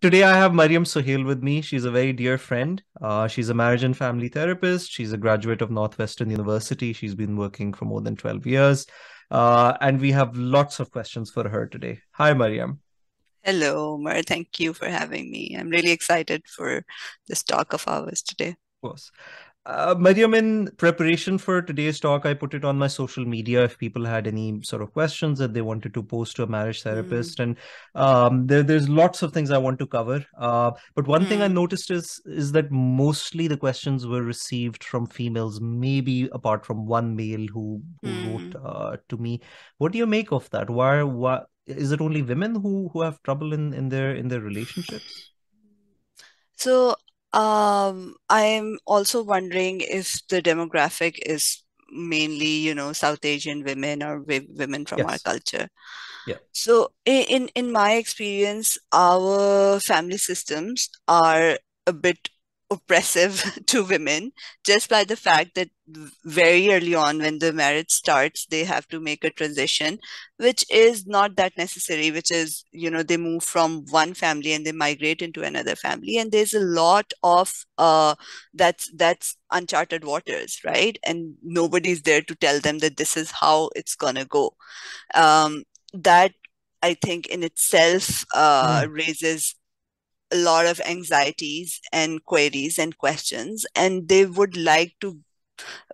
Today, I have Maryam Suheyl with me. She's a very dear friend. Uh, she's a marriage and family therapist. She's a graduate of Northwestern University. She's been working for more than 12 years. Uh, and we have lots of questions for her today. Hi, Maryam. Hello, Omar. Thank you for having me. I'm really excited for this talk of ours today. Of course. Uh, Maryam, in preparation for today's talk, I put it on my social media if people had any sort of questions that they wanted to post to a marriage Mm, therapist. And um, there, there's lots of things I want to cover. Uh, but one thing I mm, noticed is is that mostly the questions were received from females, maybe apart from one male who who wrote mm. uh, to me. What do you make of that? Why why is it only women who who have trouble in in their in their relationships? So, um, I'm also wondering if the demographic is mainly, you know, South Asian women or w women from our culture. Yeah. So, in in my experience, our family systems are a bit oppressive to women just by the fact that very early on, when the marriage starts, they have to make a transition, which is not that necessary, which is, you know, they move from one family and they migrate into another family, and there's a lot of uh that's that's uncharted waters, right? And nobody's there to tell them that this is how it's gonna go. Um, that I think in itself uh, Mm, raises a lot of anxieties and queries and questions, and they would like to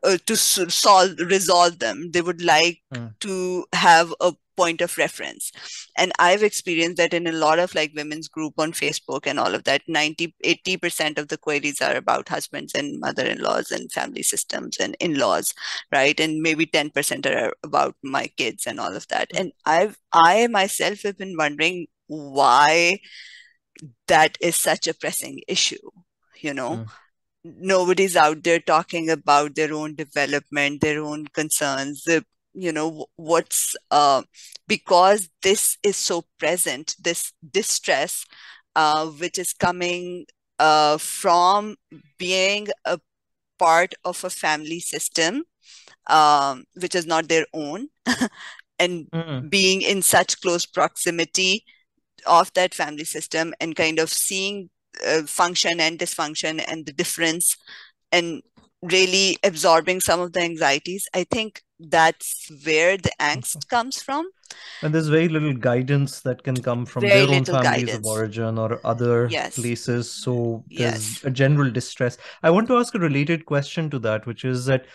uh, to solve resolve them. They would like mm, to have a point of reference. And I've experienced that in a lot of like women's group on Facebook and all of that, 90, 80% of the queries are about husbands and mother-in-laws and family systems and in-laws, right? And maybe 10% are about my kids and all of that. mm, And I've I myself have been wondering why that is such a pressing issue, you know? mm, nobody's out there talking about their own development, their own concerns, the, you know, what's uh, because this is so present, this distress, uh, which is coming uh, from being a part of a family system, um, which is not their own, and mm. being in such close proximity of that family system and kind of seeing uh, function and dysfunction and the difference and really absorbing some of the anxieties. I think that's where the angst comes from. And there's very little guidance that can come from Very their own families of origin or other Yes, places. So there's yes. a general distress. I want to ask a related question to that, which is that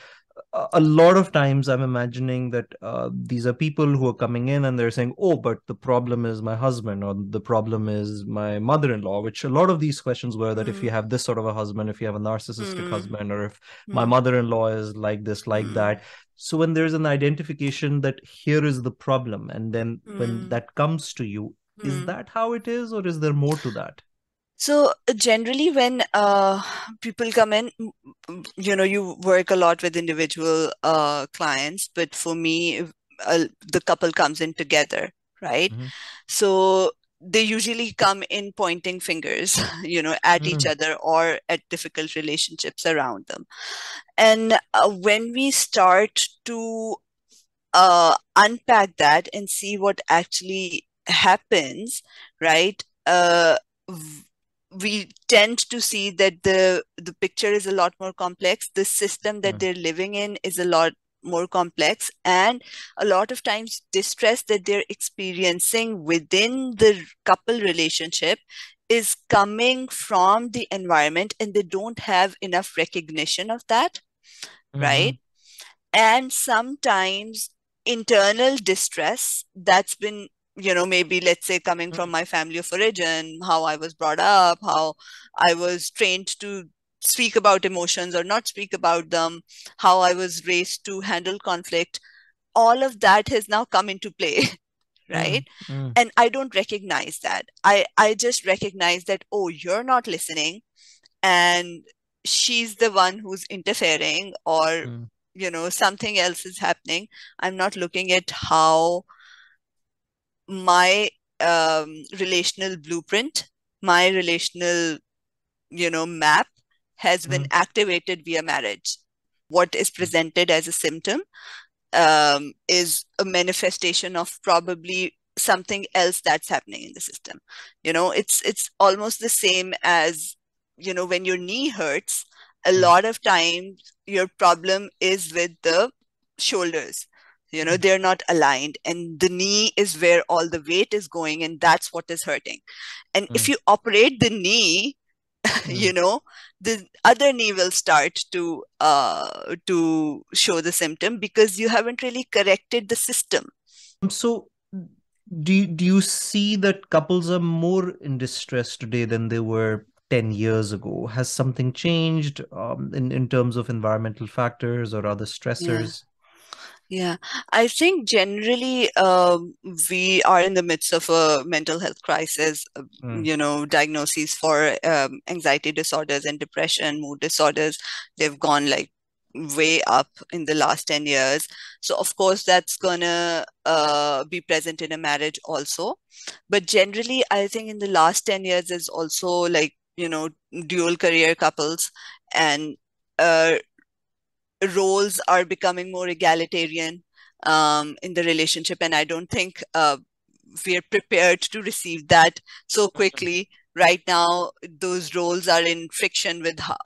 a lot of times I'm imagining that uh, these are people who are coming in and they're saying, "Oh, but the problem is my husband, or the problem is my mother-in-law." Which a lot of these questions were that if you Mm, have this sort of a husband, if you have a narcissistic mm, husband, or if my mm, mother-in-law is like this, like mm, that. So when there's an identification that here is the problem, and then when mm, that comes to you, is mm. that how it is, or is there more to that? So uh, generally, when uh, people come in, you know, you work a lot with individual uh, clients, but for me, uh, the couple comes in together, right? hmm So they usually come in pointing fingers, you know, at each hmm other or at difficult relationships around them. And uh, when we start to uh, unpack that and see what actually happens, right? Uh, v- we tend to see that the the picture is a lot more complex. The system that they're living in is a lot more complex, and a lot of times distress that they're experiencing within the couple relationship is coming from the environment, and they don't have enough recognition of that, right? hmm and sometimes internal distress that's been you know maybe let's say coming from my family of origin how i was brought up how i was trained to speak about emotions or not speak about them how i was raised to handle conflict all of that has now come into play right? Hmm hmm and i don't recognize that. I i just recognize that oh you're not listening and she's the one who's interfering or hmm you know something else is happening. I'm not looking at how my um, relational blueprint my relational you know map has been hmm activated via marriage. What is presented as a symptom um, is a manifestation of probably something else that's happening in the system. You know it's it's almost the same as you know when your knee hurts a Mm. lot of times your problem is with the shoulders you know Mm. they're not aligned and the knee is where all the weight is going and that's what is hurting and if Mm. you operate the knee you Mm. know the other knee will start to uh to show the symptom because you haven't really corrected the system Um, So, do you, do you see that couples are more in distress today than they were 10 years ago? Has something changed um, in, in terms of environmental factors or other stressors? Yeah, I think generally um, we are in the midst of a mental health crisis. uh, Mm. You know, diagnoses for um, anxiety disorders and depression, mood disorders, they've gone like way up in the last 10 years. So, of course, that's gonna uh, be present in a marriage also. But generally, I think in the last 10 years is also like, you know, dual career couples and uh, roles are becoming more egalitarian um, in the relationship, and I don't think uh, we're prepared to receive that so quickly. Right now, those roles are in friction with how,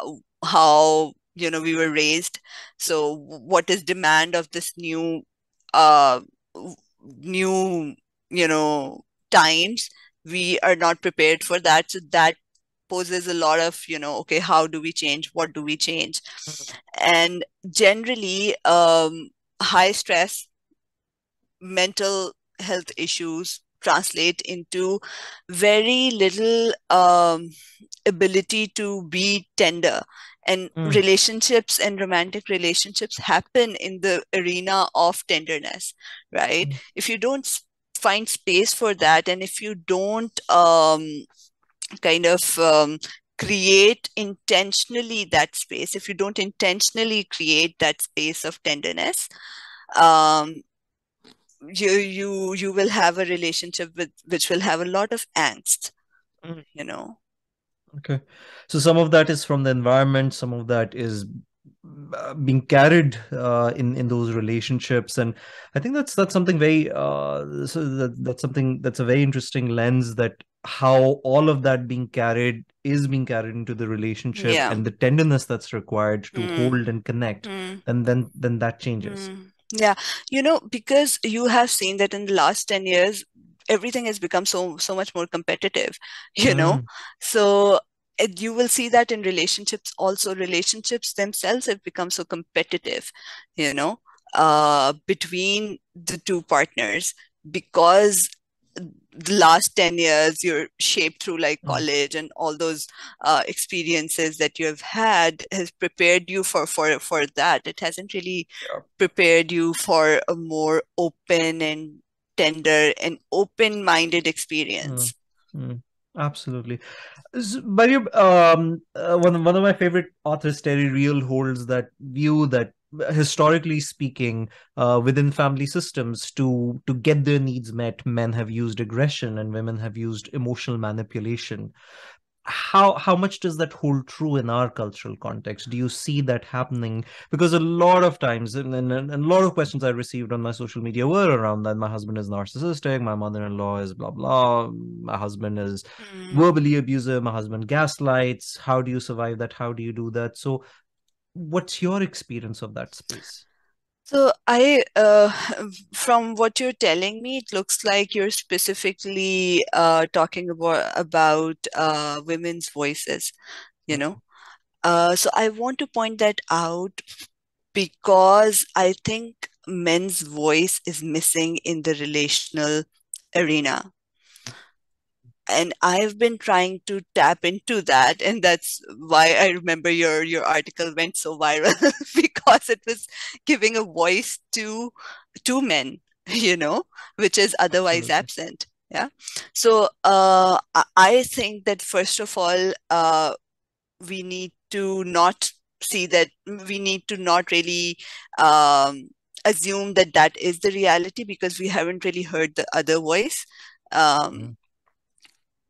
how you know we were raised. So, what is demand of this new, uh, new you know times? We are not prepared for that. So that poses a lot of you know okay how do we change what do we change Mm. and generally um, high stress mental health issues translate into very little um, ability to be tender and Mm. relationships and romantic relationships happen in the arena of tenderness right Mm. if you don't find space for that and if you don't um, kind of um, create intentionally that space if you don't intentionally create that space of tenderness um, you you you will have a relationship with which will have a lot of angst Mm. you know Okay. So some of that is from the environment, some of that is being carried uh, in in those relationships, and I think that's that's something very uh, so that, that's something that's a very interesting lens that how all of that being carried is being carried into the relationship yeah. and the tenderness that's required to mm, hold and connect, mm, and then then that changes. mm. yeah. You know because you have seen that in the last 10 years everything has become so so much more competitive you know? Mm, so you will see that in relationships also relationships themselves have become so competitive you know uh between the two partners because the last 10 years you're shaped through like mm, college and all those uh, experiences that you have had has prepared you for for for that it hasn't really yeah. prepared you for a more open and tender and open-minded Mm, experience mm. Absolutely. Maryam, um, uh, one one of my favorite authors, Terry Real, holds that view that uh, historically speaking, uh, within family systems, to to get their needs met, men have used aggression and women have used emotional manipulation. How how much does that hold true in our cultural context? Do you see that happening? Because a lot of times, and, and, and a lot of questions I received on my social media were around that my husband is narcissistic, my mother-in-law is blah blah, my husband is Mm. verbally abusive, my husband gaslights. How do you survive that? How do you do that? So, what's your experience of that space? So I, uh, from what you're telling me, it looks like you're specifically uh, talking about about uh, women's voices, you know. Uh, so I want to point that out because I think men's voice is missing in the relational arena. And I've been trying to tap into that, and that's why I remember your your article went so viral because it was giving a voice to to men, you know, which is otherwise Absolutely. absent. Yeah. So uh, I think that first of all, uh, we need to not see that we need to not really um, assume that that is the reality because we haven't really heard the other voice. Um, Mm,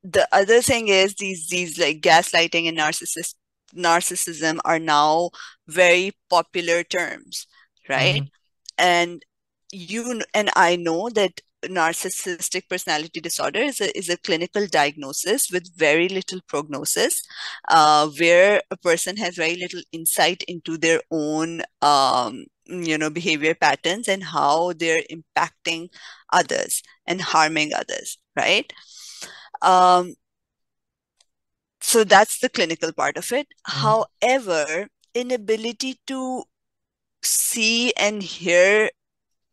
the other thing is these these like gaslighting and narcissist narcissism are now very popular terms, right? mhm, And you and I know that narcissistic personality disorder is a, is a clinical diagnosis with very little prognosis, uh, where a person has very little insight into their own, um, you know, behavior patterns and how they're impacting others and harming others, right? Um, so that's the clinical part of it. Mm. However, inability to see and hear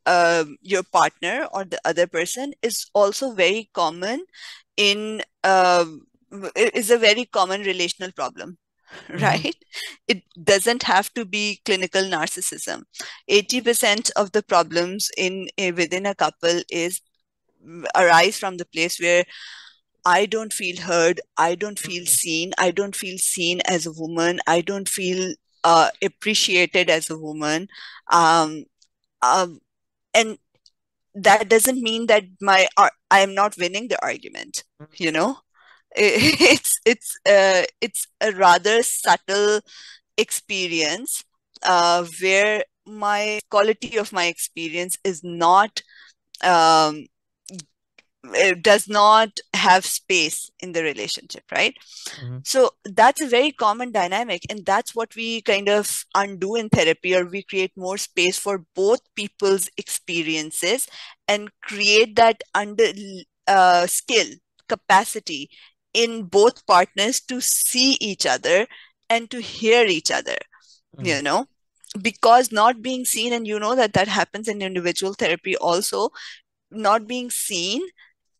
um, your partner or the other person is also very common in um, is a very common relational problem mm-hmm. right mm-hmm. it doesn't have to be clinical narcissism 80% of the problems in within a couple is arise from the place where I don't feel heard. I don't feel mm-hmm. seen. I don't feel seen as a woman. I don't feel uh, appreciated as a woman. Um, um, and that doesn't mean that my I am not winning the argument. Mm-hmm. You know, it's it's uh, it's a rather subtle experience uh, where my quality of my experience is not um, does not have space in the relationship right mm-hmm. so that's a very common dynamic and that's what we kind of undo in therapy or we create more space for both people's experiences and create that under uh, skill capacity in both partners to see each other and to hear each other mm-hmm. you know because not being seen and you know that that happens in individual therapy also not being seen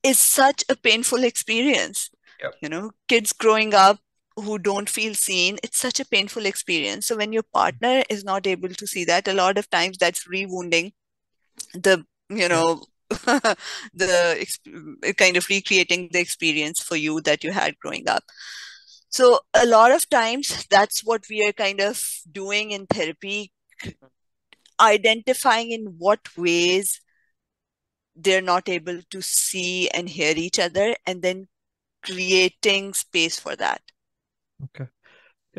is such a painful experience. Yep. You know, kids growing up who don't feel seen, it's such a painful experience. So when your partner is not able to see that, a lot of times that's rewounding the, you know, the kind of recreating the experience for you that you had growing up. So a lot of times that's what we are kind of doing in therapy, mm-hmm. identifying in what ways they're not able to see and hear each other and then creating space for that. Okay.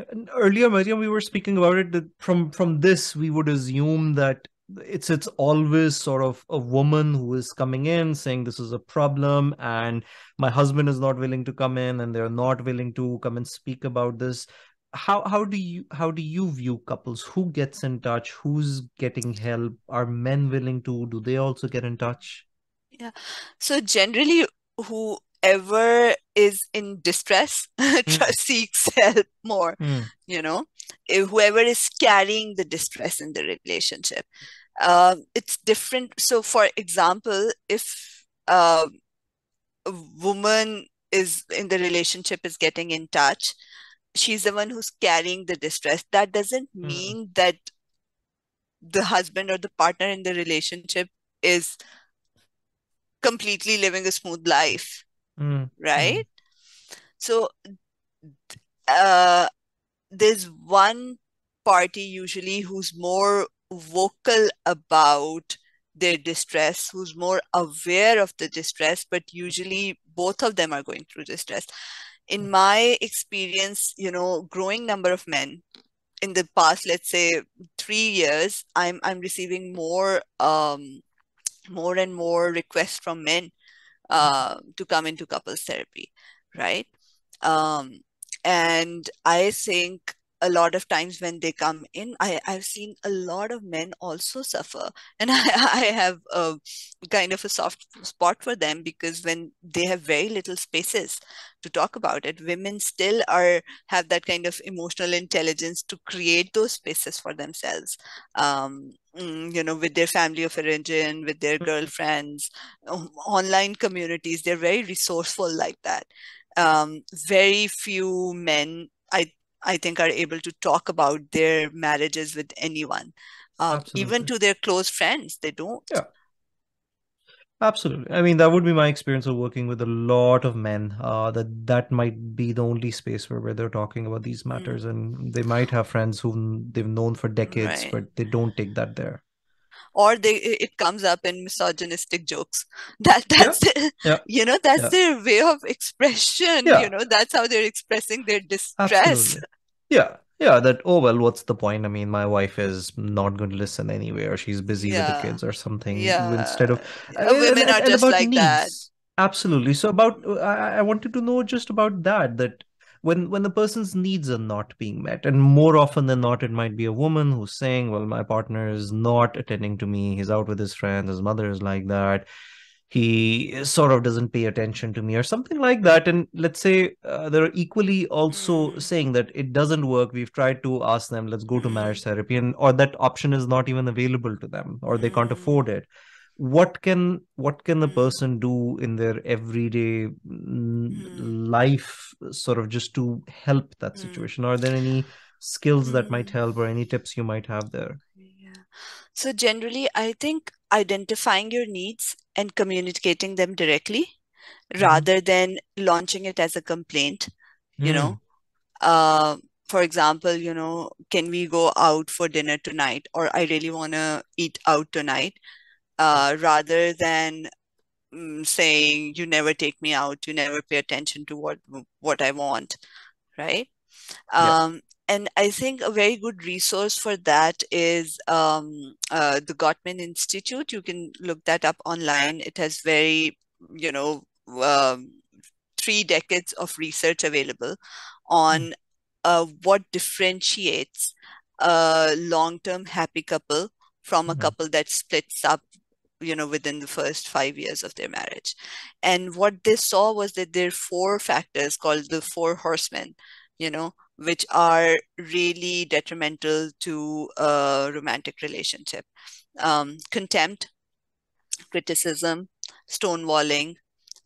And earlier Maryam, we were speaking about it that from from this we would assume that it's it's always sort of a woman who is coming in saying this is a problem and my husband is not willing to come in and they're not willing to come and speak about this. How how do you how do you view couples? Who gets in touch? Who's getting help? Are men willing to? Do they also get in touch yeah. So generally, whoever is in distress mm. seeks help more. Mm. You know, if whoever is carrying the distress in the relationship, um, it's different. So, for example, if uh, a woman is in the relationship is getting in touch, she's the one who's carrying the distress. That doesn't mm. mean that the husband or the partner in the relationship is completely living a smooth life mm. right mm. so uh, there's one party usually who's more vocal about their distress who's more aware of the distress but usually both of them are going through distress in mm. my experience you know growing number of men in the past let's say 3 years i'm i'm receiving more um more and more requests from men uh, to come into couples therapy, right? Um, and I think a lot of times when they come in I, i've seen a lot of men also suffer. And I, I have a kind of a soft spot for them because when they have very little spaces to talk about it women still are have that kind of emotional intelligence to create those spaces for themselves. Um, mm, you know with their family of origin with their mm-hmm. girlfriends um, online communities they're very resourceful like that. Um, very few men i I think are able to talk about their marriages with anyone, uh, even to their close friends. They don't. Yeah. Absolutely. I mean, that would be my experience of working with a lot of men. Uh, that that might be the only space where, where they're talking about these mm. matters, mm. and they might have friends whom they've known for decades, right. but they don't take that there or they it comes up in misogynistic jokes that that's yeah. yeah. you know that's yeah. their way of expression you know that's how they're expressing their distress Absolutely. yeah yeah that oh well what's the point i mean my wife is not going to listen anyway or she's busy with the kids or something Yeah. instead of Uh, Women and, are and just like that. absolutely so about I, I wanted to know just about that that when when the person's needs are not being met and more often than not it might be a woman who's saying well my partner is not attending to me. He's out with his friends. His mother is like that. He sort of doesn't pay attention to me or something like that. And let's say uh, they're equally also Mm, saying that it doesn't work. We've tried to ask them let's go to marriage therapy and or that option is not even available to them or they can't mm, afford it what can what can the mm, person do in their everyday mm, mm, life sort of just to help that mm, situation are there any skills that might mm. help or any tips you might have there Yeah. So generally, I think identifying your needs and communicating them directly mm-hmm. rather than launching it as a complaint, you Mm, know. Uh, for example, you know, can we go out for dinner tonight? Or I really want to eat out tonight. Uh, rather than mm, saying you never take me out, you never pay attention to what what I want, right? yeah Um, and I think a very good resource for that is um, uh, the Gottman Institute. You can look that up online. It has very, you know, um, three decades of research available on uh, what differentiates a long-term happy couple from a mhm, couple that splits up you know within the first five years of their marriage. And what they saw was that there are four factors called the four horsemen you know which are really detrimental to a romantic relationship. Um, contempt criticism stonewalling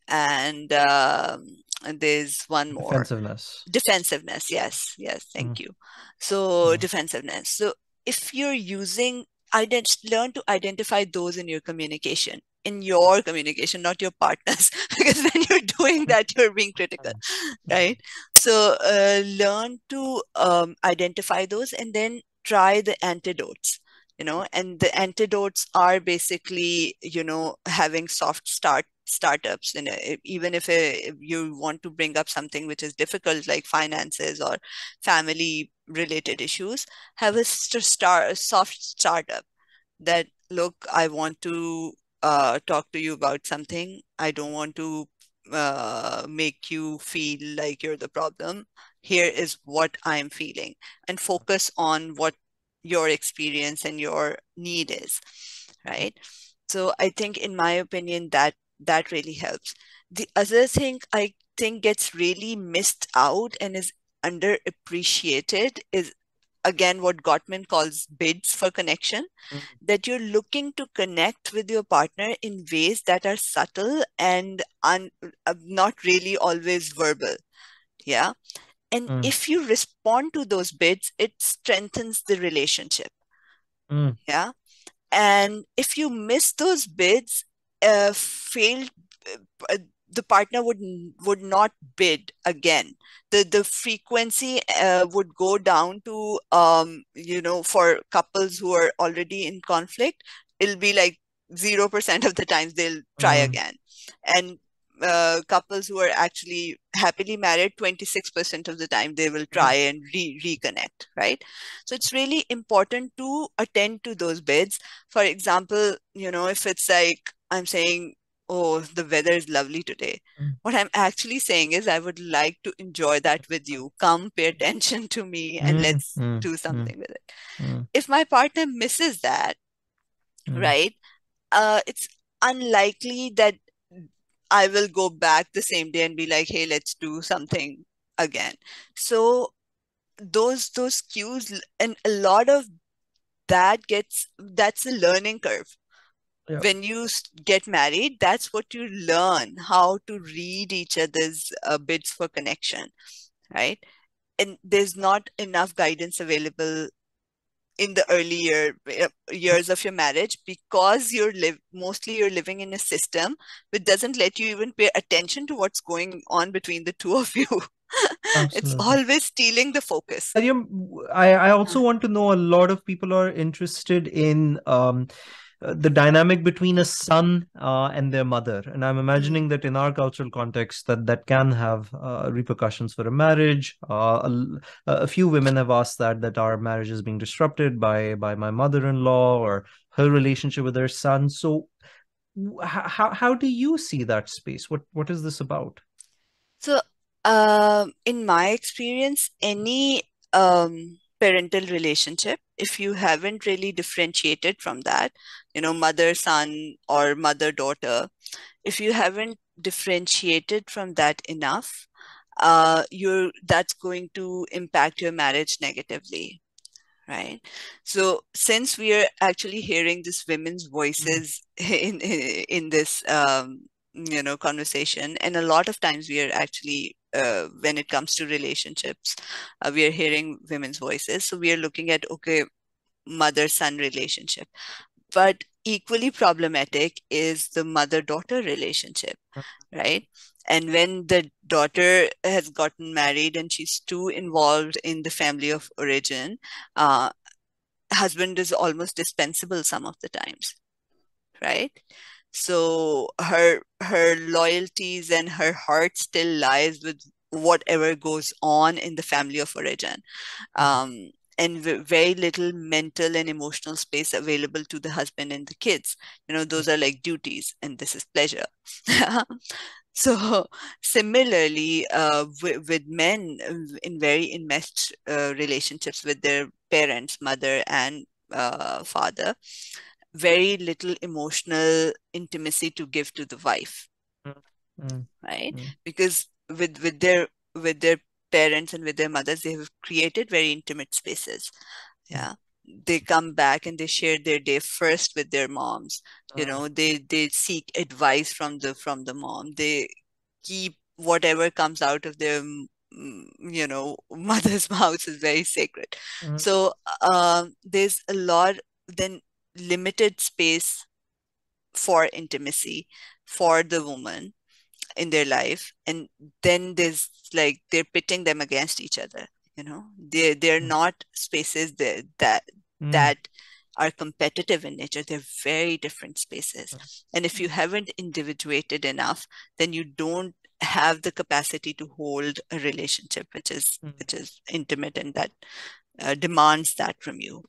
and um, and there's one more. Defensiveness. Defensiveness yes yes thank Mm, you. So mm, defensiveness. So if you're using learn to identify those in your communication in your communication not your partners. Because when you're doing that you're being critical right? So uh, learn to um, identify those and then try the antidotes you know and the antidotes are basically you know having soft start startups and even if, uh, if you want to bring up something which is difficult like finances or family related issues have a star a soft startup that look i want to uh, talk to you about something. I don't want to uh, make you feel like you're the problem. Here is what i'm feeling. And focus on what your experience and your need is right? So i think in my opinion that that really helps. The other thing i think gets really missed out and is underappreciated is again what Gottman calls bids for connection mm, that you're looking to connect with your partner in ways that are subtle and un- uh, not really always verbal. Yeah and mm, if you respond to those bids it strengthens the relationship. Mm, yeah. And if you miss those bids uh, failed uh, the partner would would not bid again. The the frequency uh, would go down to um you know for couples who are already in conflict it'll be like 0% of the times they'll try mm, again. And uh, couples who are actually happily married 26% of the time they will try and re- reconnect right? So it's really important to attend to those bids for example you know if it's like i'm saying oh the weather is lovely today. Mm, what i'm actually saying is i would like to enjoy that with you. Come pay attention to me and mm, let's mm, do mm, something with it. Mm, if my partner misses that right uh it's unlikely that I will go back the same day and be like, hey, let's do something again. So those those cues and a lot of that gets that's a learning curve. yeah When you get married, that's what you learn how to read each other's uh, bids for connection, right? And there's not enough guidance available in the early year years of your marriage because you're live mostly you're living in a system which doesn't let you even pay attention to what's going on between the two of you. It's always stealing the focus. I, I also want to know a lot of people are interested in um, the dynamic between a son uh, and their mother. And i'm imagining that in our cultural context that that can have uh, repercussions for a marriage. Uh, a, a, few women have asked that that our marriage is being disrupted by by my mother-in-law or her relationship with her son. So how how do you see that space? What what is this about? So uh, in my experience any um, parental relationship if you haven't really differentiated from that you know mother son or mother daughter if you haven't differentiated from that enough uh you're that's going to impact your marriage negatively right so since we are actually hearing this women's voices mm-hmm. in, in in this um you know conversation. And a lot of times we are actually uh, when it comes to relationships uh, we are hearing women's voices. So we are looking at okay mother son relationship. But equally problematic is the mother daughter relationship mm-hmm. right? And when the daughter has gotten married and she's too involved in the family of origin uh, husband is almost dispensable some of the times right so her her loyalties and her heart still lies with whatever goes on in the family of origin um, and very little mental and emotional space available to the husband and the kids. You know those are like duties and this is pleasure. So similarly uh, with, with, men in very enmeshed uh, relationships with their parents mother and uh, father very little emotional intimacy to give to the wife mm-hmm. right mm-hmm. because with with their with their parents and with their mothers they have created very intimate spaces yeah they come back and they share their day first with their moms you uh-huh. know they they seek advice from the from the mom they keep whatever comes out of their you know mother's mouth is very sacred mm-hmm. so uh, there's a lot then limited space for intimacy for the woman in their life and then there's like they're pitting them against each other you know they they're mm. not spaces that that mm. that are competitive in nature they're very different spaces and if you haven't individuated enough then you don't have the capacity to hold a relationship which is mm. which is intimate and that uh, demands that from you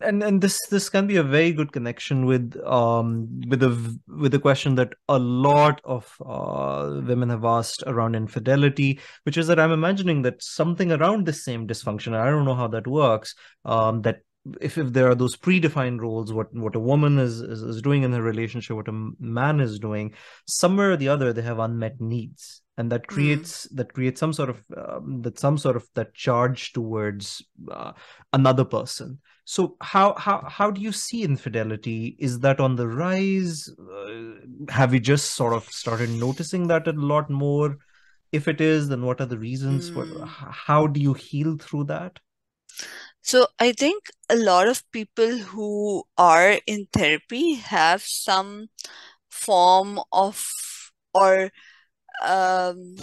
and and this this can be a very good connection with um with the with the question that a lot of uh, women have asked around infidelity which is that i'm imagining that something around the same dysfunction i don't know how that works um that if, if there are those predefined roles what what a woman is, is is doing in her relationship what a man is doing somewhere or the other they have unmet needs and that mm-hmm. creates mm. that creates some sort of um, that some sort of that charge towards uh, another person so how how how do you see infidelity? Is that on the rise? Uh, have you just sort of started noticing that a lot more? If it is, then what are the reasons? Mm. What, how do you heal through that? So I think a lot of people who are in therapy have some form of or um,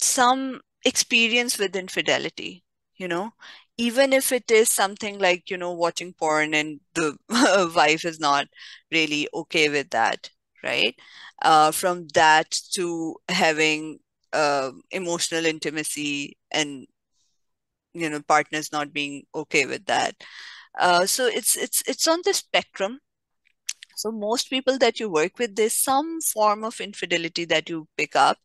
some experience with infidelity you know? Even if it is something like you know watching porn and the wife is not really okay with that right? Uh, from that to having uh, emotional intimacy and you know partners not being okay with that. Uh, so it's it's it's on the spectrum so most people that you work with there's some form of infidelity that you pick up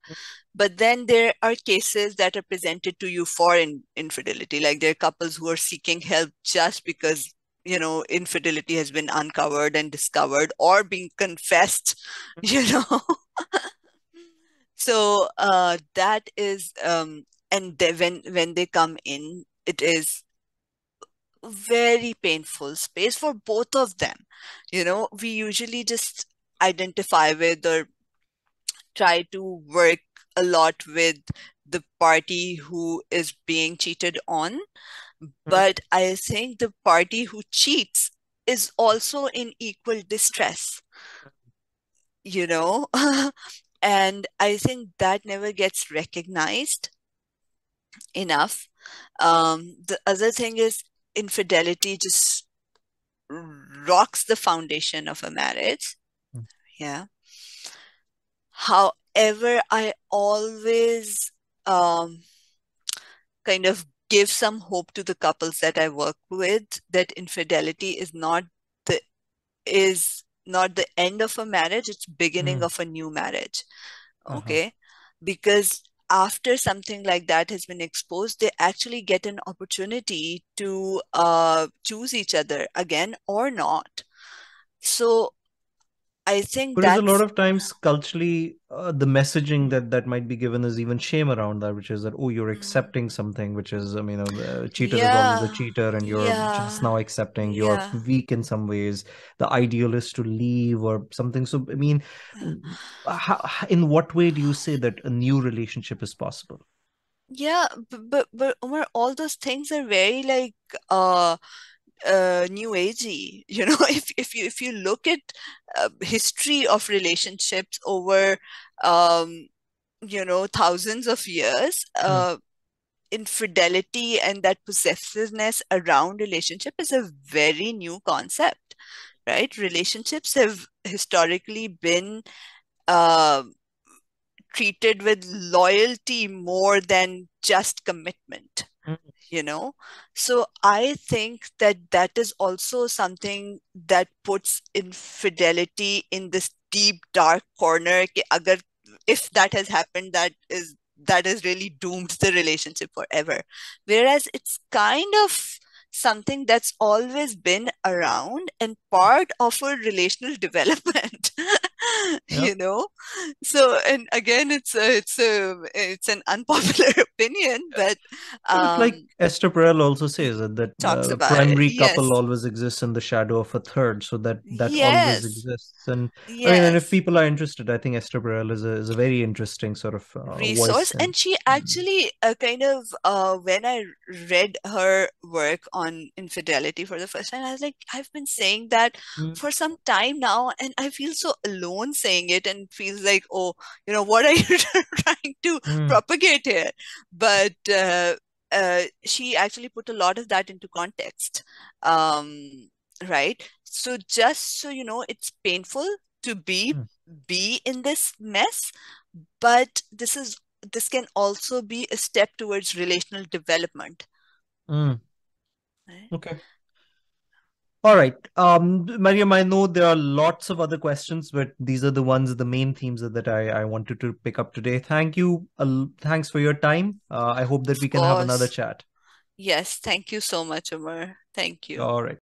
but then there are cases that are presented to you for in, infidelity. Like there are couples who are seeking help just because you know infidelity has been uncovered and discovered or being confessed you know? So uh, that is um, and they, when when they come in it is very painful space for both of them you know we usually just identify with or try to work a lot with the party who is being cheated on. Mm-hmm. But I think the party who cheats is also in equal distress, you know? and I think that never gets recognized enough. Um, the other thing is infidelity just rocks the foundation of a marriage. Mm. Yeah. However, I always um, kind of give some hope to the couples that I work with that infidelity is not the is not the end of a marriage, it's beginning Mm. of a new marriage. Uh-huh. Okay. Because after something like that has been exposed, they actually get an opportunity to uh, choose each other again or not. So I think Because a lot of times culturally, uh, the messaging that that might be given is even shame around that, which is that, oh, you're Mm. accepting something, which is, I mean, a cheater is always a cheater, and you're just now accepting you're yeah. weak in some ways. The ideal is to leave or something. So, I mean, how, in what way do you say that a new relationship is possible? Yeah, but but, but Omar, all those things are very like uh uh new agey. You know, if if you if you look at uh, history of relationships over um you know thousands of years, Mm. uh infidelity and that possessiveness around relationship is a very new concept, right? Relationships have historically been uh, treated with loyalty more than just commitment Mm-hmm. You know? So i think that that is also something that puts infidelity in this deep dark corner. If that has happened that is that has really doomed the relationship forever. Whereas it's kind of something that's always been around and part of a relational development. You know? So and again it's a, it's a it's an unpopular opinion but it's like um Esther Perel also says that, that talks uh, about it. primary yes. couple always exists in the shadow of a third, so that that always exists. And I mean, and if people are interested, I think Esther Perel is a is a very interesting sort of uh, resource. And and she actually uh, kind of uh, when i read her work on infidelity for the first time i was like i've been saying that Mm, for some time now and i feel so alone saying it and feels like oh you know what are you trying to mm, propagate here but uh, uh, she actually put a lot of that into context um, right so just so you know it's painful to be mm, be in this mess but this is this can also be a step towards relational development mm. right? Okay. All right. Um, Maryam, I know there are lots of other questions, but these are the ones, the main themes that, that I, I wanted to pick up today. Thank you. Uh, thanks for your time. Uh, I hope that we can have another chat. yes thank you so much Omar thank you All right.